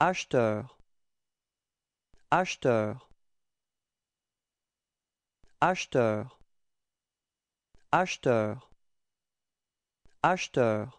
acheteur, acheteur, acheteur, acheteur, acheteur.